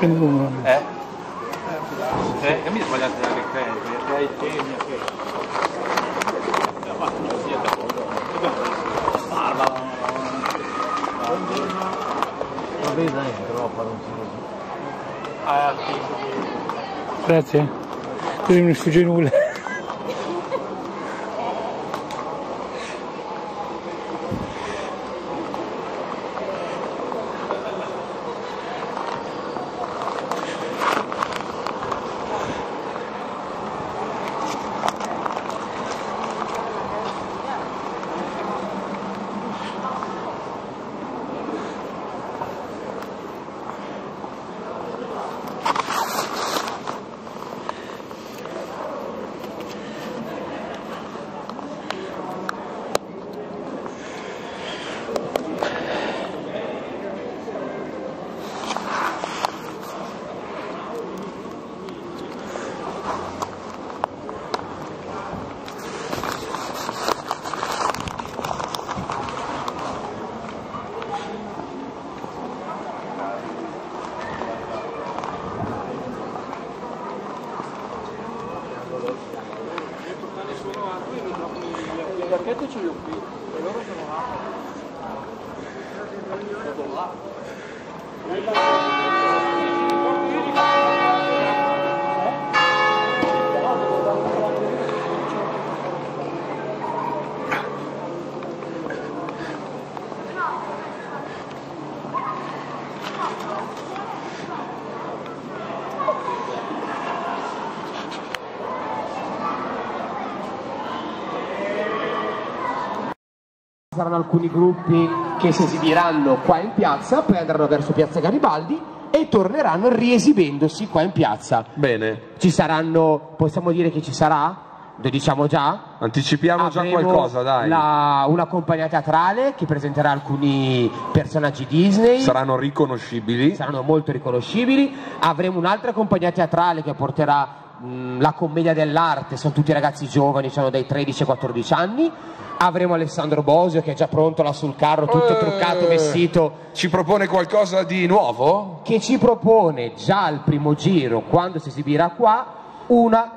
il Che numero? Eh? Eh, che mi il credito, che hai temi, che... Va bene, dai, però fare un signore. Ah, sì. Grazie. Così non sfugge nulla. Il pacchetto ce li alcuni gruppi che si esibiranno qua in piazza, poi andranno verso piazza Garibaldi e torneranno riesibendosi qua in piazza. Bene, Ci saranno, possiamo dire che ci sarà? Lo diciamo già? anticipiamo già Avremo qualcosa, dai. la- una compagnia teatrale che presenterà alcuni personaggi Disney. Saranno riconoscibili. saranno molto riconoscibili. Avremo un'altra compagnia teatrale che porterà mh, la commedia dell'arte, sono tutti ragazzi giovani, sono dai 13 ai 14 anni. Avremo Alessandro Bosio che è già pronto là sul carro, tutto Eh. truccato, vestito, Ci propone qualcosa di nuovo? che ci propone già al primo giro, quando si esibirà qua,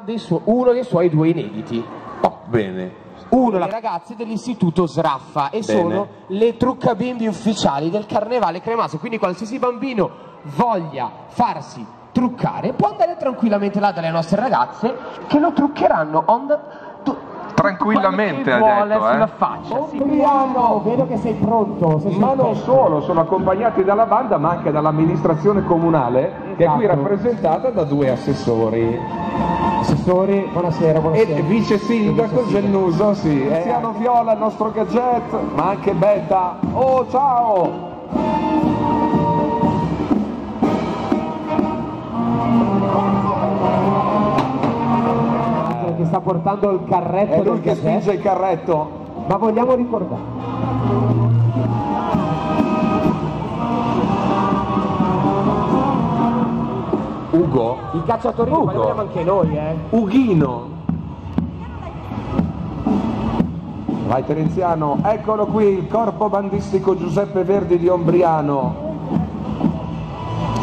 dei suo- uno dei suoi due inediti. Oh, bene. Uno, le ragazze dell'istituto Sraffa e Bene. sono le truccabimbi ufficiali del carnevale cremaso. Quindi qualsiasi bambino voglia farsi truccare può andare tranquillamente là dalle nostre ragazze che lo truccheranno on the- tu- Tranquillamente, ha vuole detto, eh. sulla faccia. Sì. Briano, vedo che sei pronto. Sei Ma non pezzo. solo, sono accompagnati dalla banda ma anche dall'amministrazione comunale che è qui Esatto. rappresentata da due assessori. Assessori, buonasera, E buonasera. sindaco Vice sindaco. Gennuso, sì. Tiziano Viola, il nostro gadget, ma anche Betta. Oh, ciao! Sta portando il carretto È lui che spinge il carretto. ma vogliamo ricordare Ugo? i cacciatori li vogliamo anche noi eh Ughino. Vai Terenziano, eccolo qui il corpo bandistico Giuseppe Verdi di Ombriano.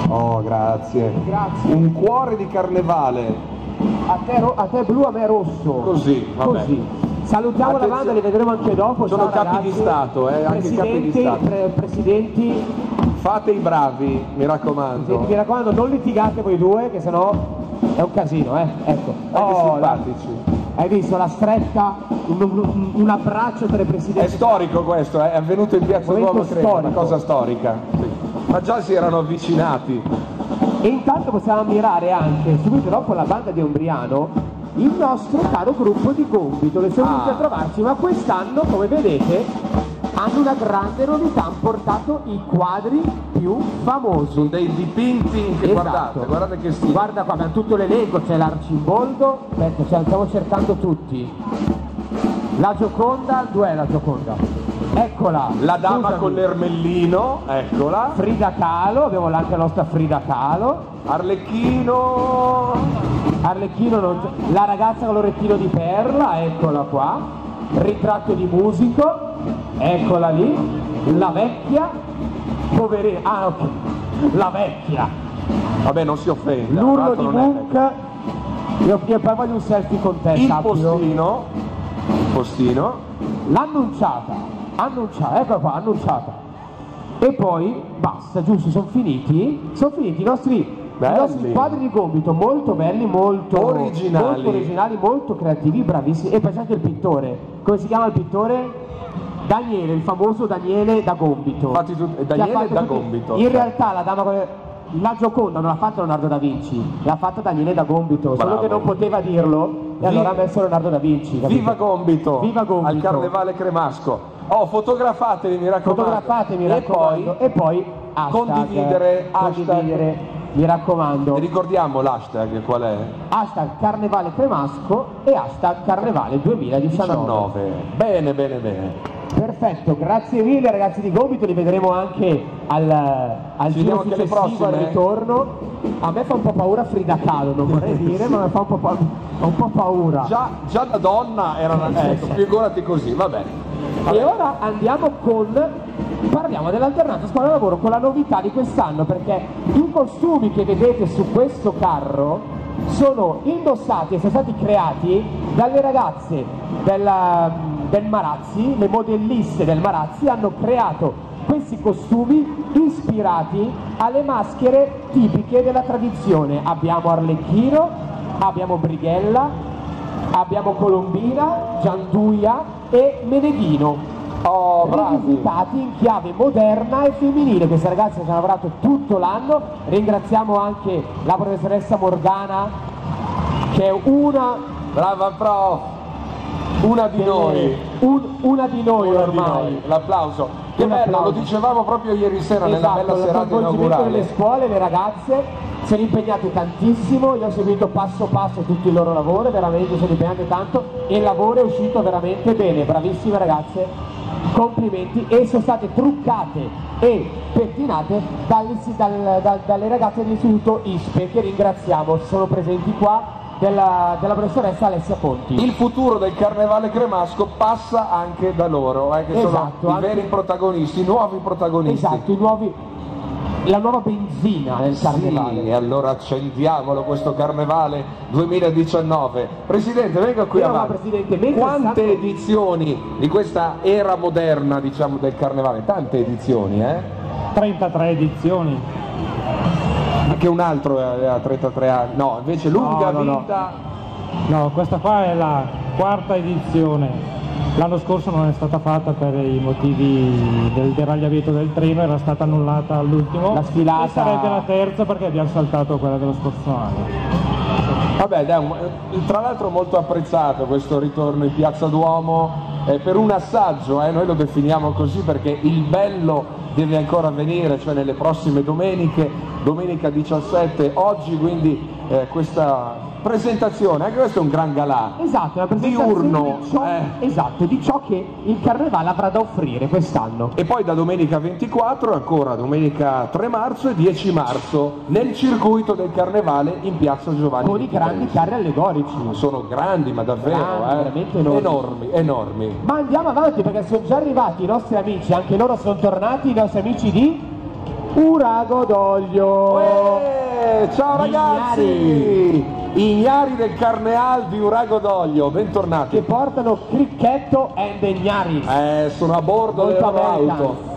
Oh, grazie. Grazie. Un cuore di carnevale. A te, ro- a te blu a me rosso Così, vabbè. così salutiamo la Attenzione. banda li vedremo anche dopo Sono Ciao, capi ragazzi. di Stato, eh, anche i capi di Stato. pre- presidenti Fate i bravi, mi Sì, raccomando. mi raccomando non litigate voi due che sennò è un casino eh ecco Anche Oh, simpatici. hai visto la stretta un, un- un abbraccio tra i È presidenti storico questo, eh, è avvenuto in Piazza Nuovo Crema, una cosa storica. Sì. Ma già si erano avvicinati. E intanto possiamo ammirare anche, subito dopo la banda di Ombriano, il nostro caro gruppo di Gombi, dove siamo Ah. venuti a trovarci, ma quest'anno, come vedete, hanno una grande novità, hanno portato i quadri più famosi. Sono dei dipinti che Esatto. guardate, guardate che stile. Guarda qua, abbiamo tutto l'elenco, c'è l'Arcimboldo, aspetta, ce la stiamo cercando tutti. La Gioconda, dov'è la Gioconda? Eccola. La dama scusami. con l'ermellino, eccola. Frida Kahlo, abbiamo anche la nostra Frida Kahlo. Arlecchino. Arlecchino, non c'è- la ragazza con l'orecchino di perla, eccola qua. Ritratto di musico, eccola lì. La vecchia, poverina, ah ok, la vecchia. Vabbè, non si offenda. tra L'urlo di Munch, io, poi voglio un selfie con te, Il postino. Il postino. L'annunciata, annunciata, eccola qua, annunciata. E poi basta, giusto, sono finiti? Sono finiti i nostri, i nostri quadri di gomito, molto belli, molto Originali. molto, originali, molto creativi, bravissimi. E poi c'è anche il pittore. Come si chiama il pittore? Daniele, il famoso Daniele da Gombito. Infatti tu- Daniele da Gombito, In cioè. realtà la dama la Gioconda non l'ha fatta Leonardo da Vinci, l'ha fatta Daniele da Gombito, solo Bravo. che non poteva dirlo e allora ha messo Leonardo da Vinci. capito? Viva Gombito. Viva Gombito. Al carnevale cremasco. Oh, fotografatevi, mi raccomando. Fotografatemi, mi E raccomando. poi E poi hashtag, condividere, hashtag. condividere, mi raccomando. ricordiamo l'hashtag qual è? Hashtag Carnevale Cremasco e hashtag Carnevale 2019. 19. Bene, bene, bene. Perfetto, grazie mille ragazzi di Gomito, li vedremo anche al, al Ci giro successivo, al ritorno. A me fa un po' paura Frida Kahlo, non vorrei dire, ma fa un po', pa- un po' paura. Già, già da donna era una... Ecco, figurati così, va bene. E ora andiamo con, parliamo dell'alternanza scuola lavoro con la novità di quest'anno perché i costumi che vedete su questo carro sono indossati e sono stati creati dalle ragazze della- del Marazzi, le modelliste del Marazzi hanno creato questi costumi ispirati alle maschere tipiche della tradizione. Abbiamo Arlecchino, abbiamo Brighella, abbiamo Colombina, Gianduia e Meneghino. Oh. Rivisitati in chiave moderna e femminile. Queste ragazze ci hanno lavorato tutto l'anno. Ringraziamo anche la professoressa Morgana, che è una, Brava prof. Una di noi. un- una di noi Una ormai. L'applauso. Che bello, lo dicevamo proprio ieri sera nella Esatto, bella il serata coinvolgimento inaugurale. delle scuole, le ragazze si sono impegnate tantissimo, io ho seguito passo passo tutto il loro lavoro, veramente sono impegnate tanto e il lavoro è uscito veramente bene, bravissime ragazze, complimenti e sono state truccate e pettinate dall'issi- dal- dal- dalle ragazze dell'istituto ISPE che ringraziamo, sono presenti qua, della, della professoressa Alessia Conti. Il futuro del carnevale cremasco passa anche da loro, eh, che Esatto, sono i anche- veri protagonisti, i nuovi protagonisti. Esatto, i nuovi, la nuova benzina nel carnevale. Sì, e allora accendiamolo questo carnevale 2019. Presidente, venga qui Però, avanti. Presidente, Quante stanno- edizioni di questa era moderna, diciamo, del carnevale? Tante edizioni, eh? 33 edizioni. Anche un altro aveva 33 anni. No, invece lunga No, no, no. vita. No, questa qua è la quarta edizione. L'anno scorso non è stata fatta per i motivi del deragliamento del treno, era stata annullata all'ultimo. La sfilata- E sarebbe la terza perché abbiamo saltato quella dello scorso anno. Vabbè, dai, eh, tra l'altro molto apprezzato questo ritorno in Piazza Duomo eh, per un assaggio, eh, noi lo definiamo così perché il bello deve ancora venire, cioè nelle prossime domeniche, domenica 17, oggi quindi eh, questa presentazione, anche questo è un gran galà. Esatto, una presentazione Diurno, di ciò, eh. esatto, di ciò che il carnevale avrà da offrire quest'anno. E poi da domenica 24 ancora domenica 3 marzo e 10 marzo nel circuito del carnevale in Piazza Giovanni. Con i grandi carri allegorici. Sono grandi, ma davvero, Grandi, eh? veramente enormi. enormi, enormi. Ma andiamo avanti perché sono già arrivati i nostri amici, anche loro sono tornati, i nostri amici di Urago d'Olio. Uè, ciao ragazzi! Ignari. Ignari del Carneal di Urago d'Olio, bentornati. Che portano Cricchetto and Ignaris. Eh, sono a bordo Molto delle loro American. auto.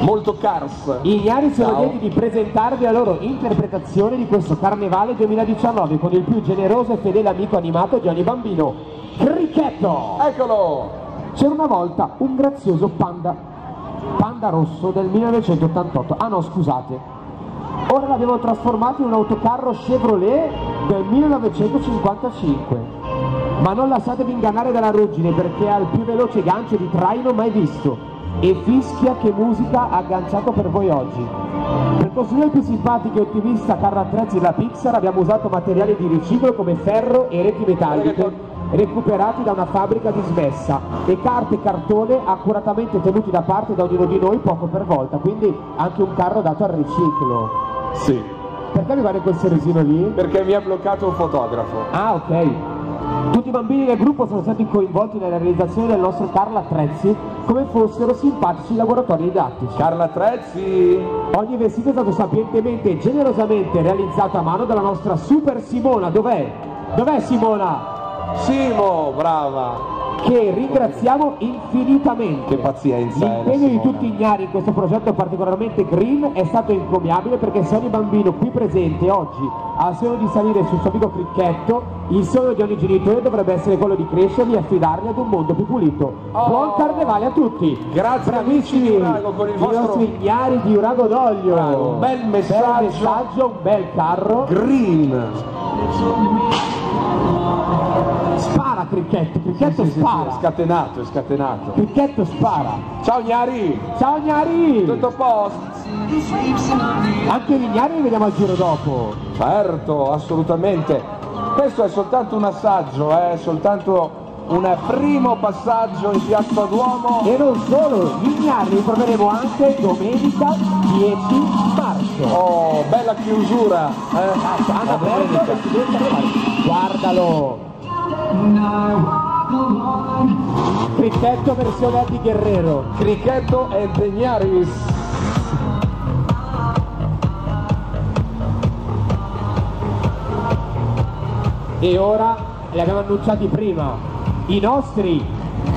Molto cars. Ignari sono Ciao. lieti di presentarvi la loro interpretazione di questo Carnevale 2019 con il più generoso e fedele amico animato di ogni bambino, Cricchetto! Eccolo! C'era una volta un grazioso panda, panda rosso del 1988. Ah no, scusate. Ora l'abbiamo trasformato in un autocarro Chevrolet del 1955. Ma non lasciatevi ingannare dalla ruggine perché ha il più veloce gancio di traino mai visto. E fischia che musica ha agganciato per voi oggi. Per costruire il più simpatico e ottimista carro attrezzi della Pixar abbiamo usato materiali di riciclo come ferro e reti metalliche recuperati da una fabbrica dismessa e carte e cartone accuratamente tenuti da parte da ognuno di noi poco per volta, quindi anche un carro dato al riciclo. Sì, Perché mi guardi quel sorrisino lì? perché mi ha bloccato un fotografo. Ah, ok. Tutti i bambini del gruppo sono stati coinvolti nella realizzazione del nostro Carlo Attrezzi come fossero simpatici laboratori didattici. Carla Trezzi, Ogni vestito è stato sapientemente e generosamente realizzato a mano dalla nostra super Simona. Dov'è? Dov'è Simona? Simo, brava. Che ringraziamo infinitamente. Che pazienza, eh, L'impegno di Simona. tutti ignari in questo progetto particolarmente green è stato incromiabile perché se ogni bambino qui presente oggi ha il sogno di salire sul suo amico cricchetto, il sogno di ogni genitore dovrebbe essere quello di crescerli e affidarli ad un mondo più pulito. Oh. Buon carnevale a tutti! Grazie, amici di Urago, con il i vostro- nostri ignari di Urago d'Olio. Un bel messaggio. Bel messaggio, un bel carro. Green. Spara cricchetto, cricchetto Sì, sì, sì, spara. è scatenato, è scatenato. cricchetto spara. Ciao Gnari, Ciao Gnari! tutto a posto? Anche gli ignari li vediamo al giro dopo. Certo, assolutamente. Questo è soltanto un assaggio, è soltanto un primo passaggio in Piazza Duomo. E non solo, gli ignari li troveremo anche domenica 10 marzo. Oh, bella chiusura. Eh? Fare. Guardalo! Cricchetto versione Eddie Guerrero. Cricchetto e Degnaris. E ora li abbiamo annunciati prima, i nostri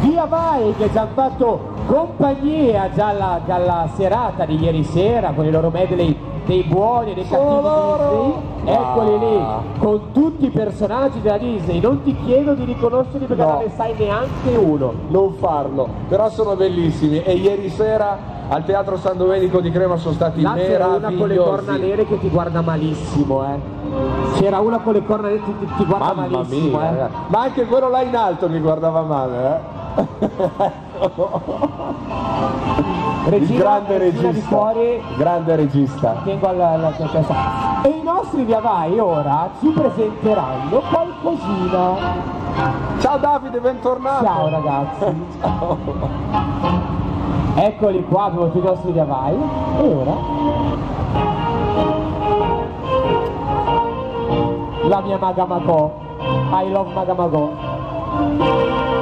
Via Vai che ci hanno fatto compagnia già alla, già alla serata di ieri sera con i loro medley dei buoni e dei cattivi. Eccoli lì, Ah. con tutti i personaggi della Disney. Non ti chiedo di riconoscerli perché No. non ne sai neanche uno. Non farlo, però sono bellissimi. E ieri sera al Teatro San Domenico di Crema sono stati Là c'era una con le corna meravigliosi. nere che ti guarda malissimo, eh. C'era una con le corna nere che ti, ti guarda Mamma malissimo, mia, eh. ma anche quello là in alto mi guardava male, eh? Il Regina, grande regina di regista. fuori Grande regista. tengo alla, alla tua testa. E i nostri via vai ora ci presenteranno qualcosina. Ciao Davide, bentornato. Ciao ragazzi. Eccoli qua, abbiamo tutti i nostri via vai. E ora? La mia Magamagò. I love Magamagò.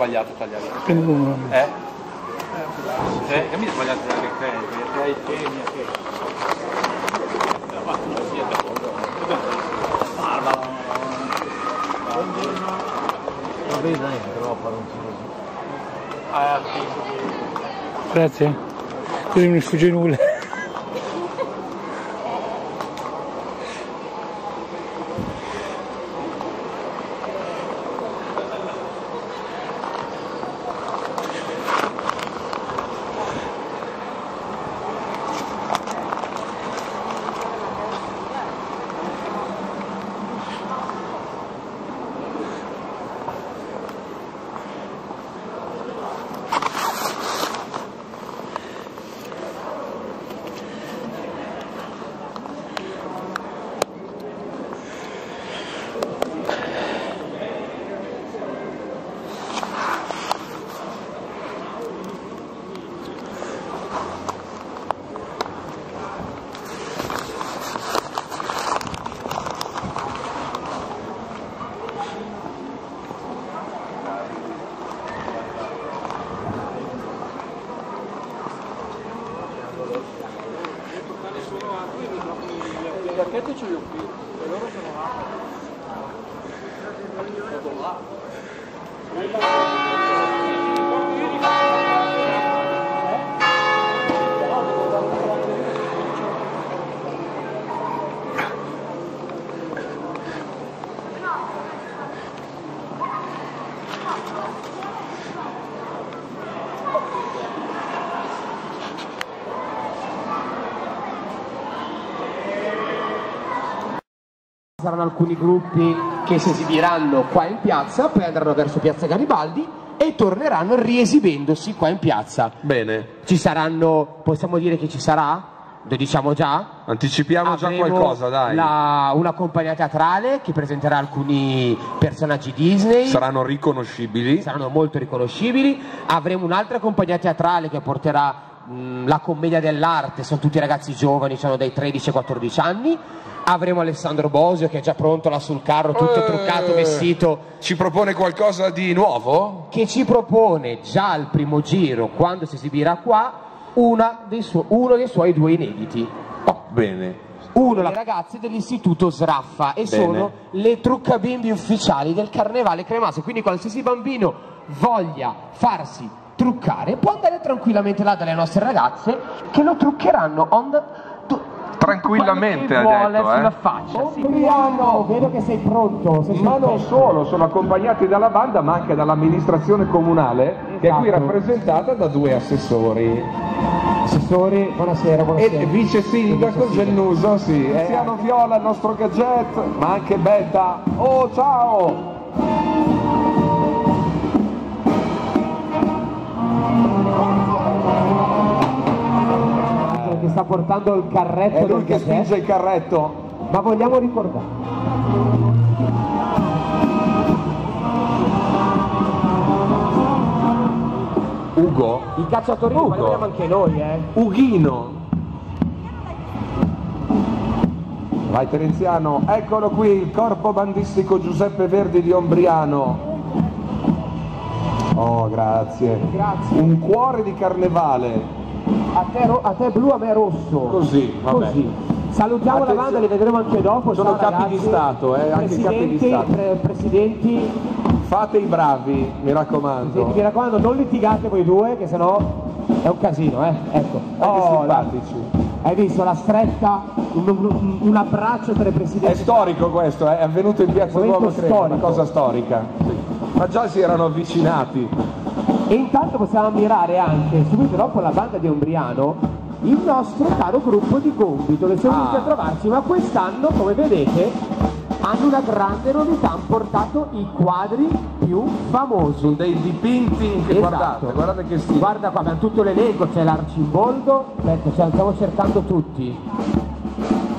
Sbagliato a tagliare. Eh? Eh, che mi ha sbagliato a tagliare il credito, perché hai temi che... Non vedi dentro, però non si Ah, sì, sì. Grazie. Così non mi sfugge nulla. 这就要比俄罗斯了。Alcuni gruppi che si esibiranno qua in piazza, poi andranno verso piazza Garibaldi e torneranno riesibendosi qua in piazza. Bene, Ci saranno, possiamo dire che ci sarà? Lo diciamo già? anticipiamo già Avremo qualcosa, dai. la- una compagnia teatrale che presenterà alcuni personaggi Disney. Saranno riconoscibili. saranno molto riconoscibili. Avremo un'altra compagnia teatrale che porterà mh, la commedia dell'arte, sono tutti ragazzi giovani, hanno dai 13 ai 14 anni. Avremo Alessandro Bosio che è già pronto là sul carro, tutto Eh. truccato, vestito, Ci propone qualcosa di nuovo? che ci propone già al primo giro, quando si esibirà qua, una dei suo- uno dei suoi due inediti. Oh, bene. Uno, le ragazze dell'istituto Sraffa e Bene. sono le truccabimbi ufficiali del carnevale cremase. Quindi qualsiasi bambino voglia farsi truccare può andare tranquillamente là dalle nostre ragazze che lo truccheranno on the... tu- Tranquillamente, ha vuole detto, eh. sulla faccia. sì. vedo che sei pronto. sei Ma non solo, sono accompagnati dalla banda ma anche dall'amministrazione comunale che è qui Esatto. rappresentata da due assessori. Assessori, buonasera, E buonasera. vice sindaco Gennuso, sì. Tiziano Viola, il nostro gadget, ma anche Betta. Oh, ciao! Sta portando il carretto È lui che caffè. spinge il carretto. Ma vogliamo ricordare. Ugo? I cacciatori Ugo. li vogliamo anche noi, eh. Ughino. Vai Terenziano, eccolo qui il corpo bandistico Giuseppe Verdi di Ombriano. Oh, grazie. Grazie. Un cuore di carnevale. A te, a te blu, a me rosso. Così, vabbè. Così. Salutiamo la Attenzione. banda, li vedremo anche dopo. Sono Ciao, capi di ragazzi. Stato, eh, anche i capi di Stato. pre- presidenti, Fate i bravi, mi presidenti, raccomando. mi raccomando, non litigate voi due, che sennò è un casino, eh. Ecco. Anche Oh, la- simpatici. hai visto la stretta, un, un- un abbraccio tra i È presidenti. storico questo, eh, è avvenuto in Piazza Duomo, credo, una cosa storica. Sì. Ma già si erano avvicinati. E intanto possiamo ammirare anche, subito dopo la banda di Ombriano, il nostro caro gruppo di Gombi, dove siamo Ah. venuti a trovarci, ma quest'anno, come vedete, hanno una grande novità, hanno portato i quadri più famosi. Sono dei dipinti che Esatto. guardate, guardate che stile. Guarda qua, abbiamo tutto l'elenco, c'è l'Arcimboldo, aspetta, ce la stiamo cercando tutti.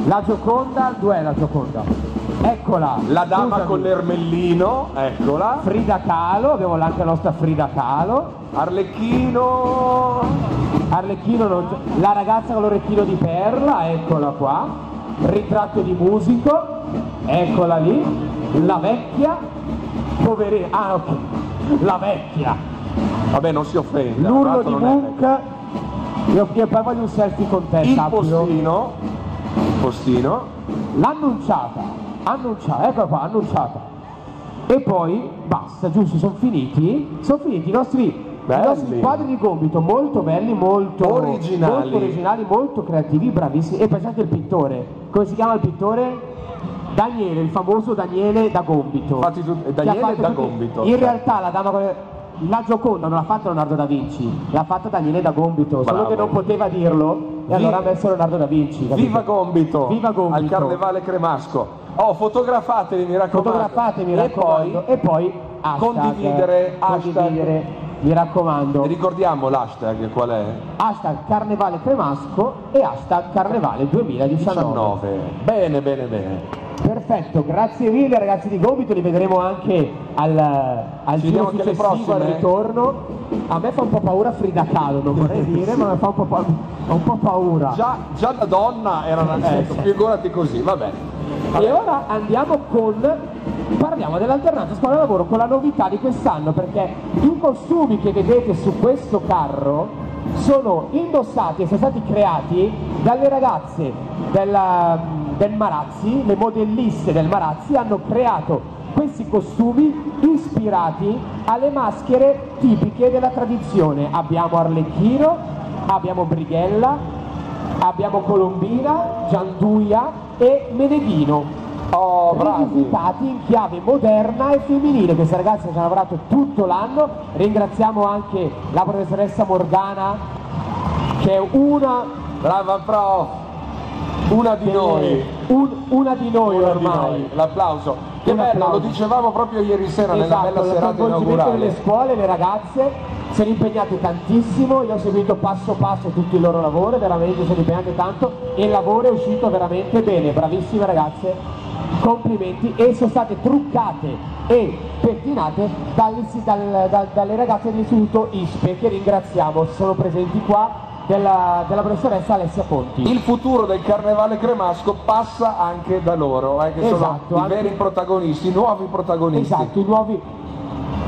La Gioconda, dov'è la Gioconda? Eccola! La dama Scusami. con l'ermellino, eccola. Frida Kahlo, abbiamo anche la nostra Frida Kahlo. Arlecchino. Arlecchino, non c'è- la ragazza con l'orecchino di perla, eccola qua. Ritratto di musico, eccola lì. La vecchia, poverina, ah ok, la vecchia. Vabbè, non si offenda. L'urlo di Munch. Io, io poi voglio un selfie con te, Il postino. Il postino. L'annunciata, annunciata, eccola qua, annunciata. E poi basta, giusto, sono finiti? Sono finiti i nostri Belli. I nostri quadri di gomito molto belli, molto Originali. molto, originali, molto creativi, bravissimi. E pensate il pittore, come si chiama il pittore? Daniele, il famoso Daniele da Gombito. Infatti tu- Che Daniele da tutti- Gombito, In cioè. realtà la dama con le- la Gioconda non l'ha fatta Leonardo da Vinci, l'ha fatta Daniele da Gombito, solo Bravo. che non poteva dirlo e allora ha messo Leonardo da Vinci. capito? Viva Gombito! Viva Gombito. Al carnevale cremasco. Oh, fotografatemi, mi raccomando. Fotografatemi, mi E raccomando. poi E poi hashtag, condividere, condividere, mi raccomando. ricordiamo l'hashtag qual è? Hashtag Carnevale Cremasco e hashtag Carnevale 2019. 19. Bene, bene, bene. Perfetto, grazie mille ragazzi di Gomito, li vedremo anche al, al Ci giro anche successivo, al ritorno. A me fa un po' paura Frida Kahlo, non vorrei dire, ma mi fa un po', pa- un po' paura. Già, già da donna era una... Ecco, figurati così, va bene. E ora andiamo con, parliamo dell'alternanza scuola-lavoro con la novità di quest'anno perché i costumi che vedete su questo carro sono indossati e sono stati creati dalle ragazze della- del Marazzi, le modelliste del Marazzi hanno creato questi costumi ispirati alle maschere tipiche della tradizione. Abbiamo Arlecchino, abbiamo Brighella, abbiamo Colombina, Gianduia e Meneghino. Oh. Rivisitati in chiave moderna e femminile. Queste ragazze ci hanno lavorato tutto l'anno. Ringraziamo anche la professoressa Morgana, che è una, Brava prof. Una di noi. un- una di noi Una di ormai. noi. L'applauso. Che bello, lo applauso. dicevamo proprio ieri sera nella Esatto, bella il serata coinvolgimento delle inaugurale. scuole, le ragazze sono impegnate tantissimo, io ho seguito passo passo tutto il loro lavoro, veramente sono impegnate tanto e il lavoro è uscito veramente bene, bravissime ragazze, complimenti e sono state truccate e pettinate dall'issi- dal- dal- dalle ragazze dell'istituto ISPE che ringraziamo, sono presenti qua, della, della professoressa Alessia Conti. Il futuro del carnevale cremasco passa anche da loro, eh, che Esatto, sono i veri protagonisti, i nuovi protagonisti. Esatto, i nuovi,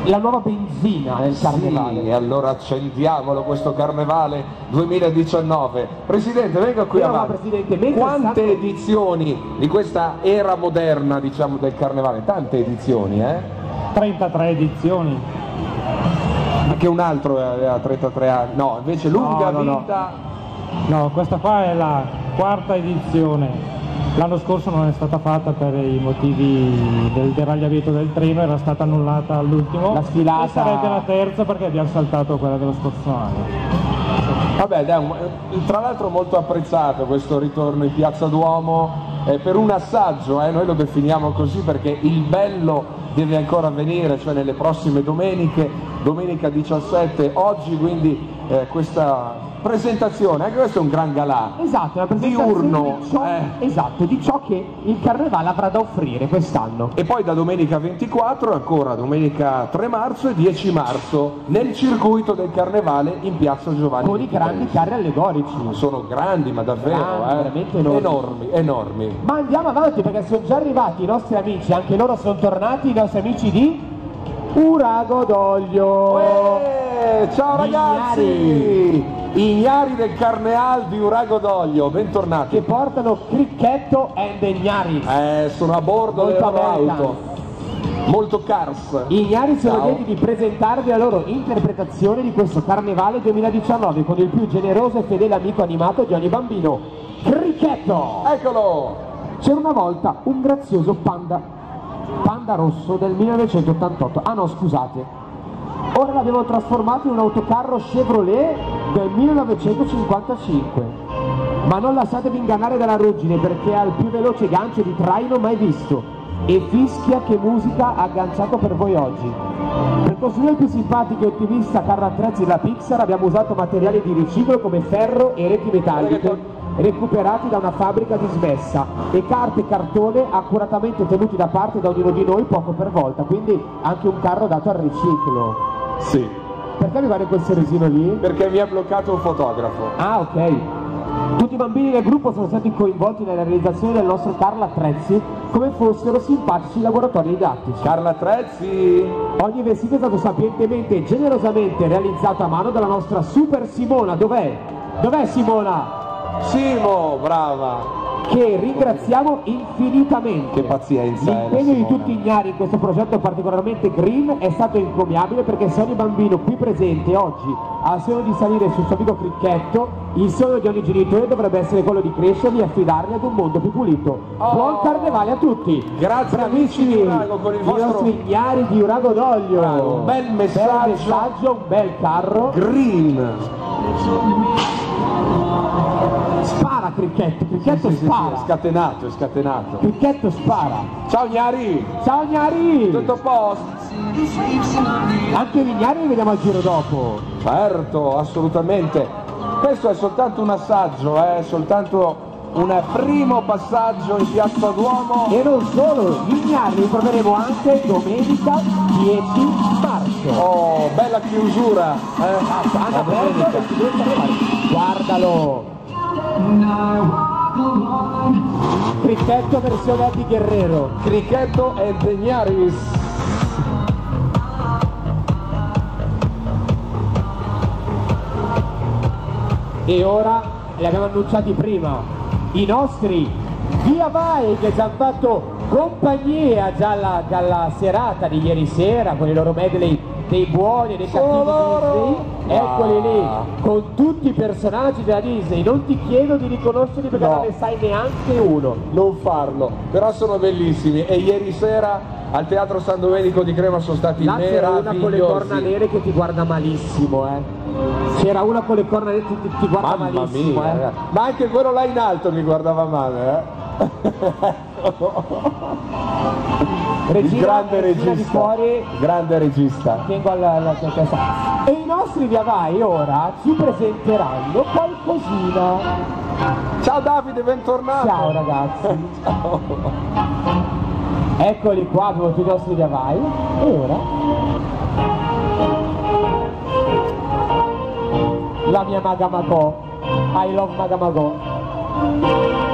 la nuova benzina del carnevale. Sì, e allora accendiamolo questo carnevale 2019. Presidente, venga qui avanti. Presidente, Quante sta- edizioni di questa era moderna, diciamo, del carnevale? Tante edizioni, eh? 33 edizioni. Anche un altro aveva 33 anni. No, invece lunga No, no, no. vita. No, questa qua è la quarta edizione. L'anno scorso non è stata fatta per i motivi del deragliamento del treno, era stata annullata all'ultimo. La sfilata- E sarebbe la terza perché abbiamo saltato quella dello scorso anno. Vabbè, dai, tra l'altro molto apprezzato questo ritorno in Piazza Duomo eh, per un assaggio, eh, noi lo definiamo così perché il bello deve ancora avvenire, cioè nelle prossime domeniche, domenica 17, oggi quindi eh, questa presentazione, anche questo è un gran galà. Esatto, la presentazione Diurno, di ciò, eh. esatto, di ciò che il carnevale avrà da offrire quest'anno. E poi da domenica 24 ancora domenica 3 marzo e 10 marzo nel circuito del carnevale in Piazza Giovanni. Con i grandi carri allegorici. Sono grandi, ma davvero, Grandi, eh? enormi. enormi, enormi. Ma andiamo avanti perché sono già arrivati i nostri amici, anche loro sono tornati, i nostri amici di Urago d'Olio. Uè, ciao ragazzi! Ignari del Carneal di Urago d'Olio, Che bentornati. portano Cricchetto and Ignari. Eh, sono a bordo delle loro auto. Molto cars. Ignari sono Ciao. lieti di presentarvi la loro interpretazione di questo Carnevale 2019 con il più generoso e fedele amico animato di ogni bambino, Cricchetto. Eccolo! C'era una volta un grazioso panda, panda rosso del 1988. Ah no, scusate. Ora l'abbiamo trasformato in un autocarro Chevrolet del 1955. Ma non lasciatevi ingannare dalla ruggine perché ha il più veloce gancio di traino mai visto. E fischia che musica ha agganciato per voi oggi. Per costruire il più simpatico e ottimista carro attrezzi della Pixar abbiamo usato materiali di riciclo come ferro e reti metalliche recuperati da una fabbrica dismessa e carte e cartone accuratamente tenuti da parte da ognuno di noi poco per volta, quindi anche un carro dato al riciclo. Sì, Perché mi vale quel sorrisino lì? perché mi ha bloccato un fotografo. Ah, ok. Tutti i bambini del gruppo sono stati coinvolti nella realizzazione del nostro Carlo Attrezzi come fossero simpatici laboratori didattici. Carla Trezzi! Ogni vestito è stato sapientemente e generosamente realizzato a mano dalla nostra super Simona. Dov'è? Dov'è Simona? Simo, brava! che ringraziamo infinitamente. Che pazienza, eh, L'impegno di tutti ignari in questo progetto particolarmente green è stato incromiabile perché se ogni bambino qui presente oggi ha il sogno di salire sul suo amico cricchetto, il sogno di ogni genitore dovrebbe essere quello di crescerli e affidarli ad un mondo più pulito. Buon carnevale a tutti! Oh. Grazie Bravissimi amici di Urago con il i vostro nostri ignari di Urago d'Olio. Un bel messaggio. Bel messaggio, un bel carro. green. Spara cricchetto, cricchetto Sì, sì, sì, spara. è scatenato, è scatenato. Cricchetto spara. Ciao Gnari, Ciao Gnari! tutto a posto? Anche Vignari li vediamo al giro dopo. Certo, assolutamente. Questo è soltanto un assaggio, è soltanto un primo passaggio in Piazza Duomo. E non solo, Vignari li troveremo anche domenica 10 marzo. Oh, bella chiusura. Eh? Aperto domenica. Guardalo! Cricchetto versione Eddie Guerrero. Crichetto e Degnaris. E ora, li abbiamo annunciati prima, i nostri Via Vai che ci hanno fatto compagnia già alla, dalla serata di ieri sera con i loro medley dei buoni e dei cattivi! Disney. Eccoli lì, Ah. con tutti i personaggi della Disney. Non ti chiedo di riconoscerli perché No. non ne sai neanche uno. Non farlo, però sono bellissimi e ieri sera al Teatro San Domenico di Crema sono stati Là c'era una con le corna nere che ti guarda malissimo, eh. C'era una con le corna nere che ti, ti guarda Mamma malissimo, mia, eh. ragazzi. ma anche quello là in alto mi guardava male, eh? Il Regina, grande regina di regista, fuori grande regista. tengo alla, alla tua testa. E i nostri via vai ora ci presenteranno qualcosina. Ciao Davide, bentornato. Ciao ragazzi. Eccoli qua, abbiamo tutti i nostri via vai. E ora? La mia Magamagò. I love Magamagò.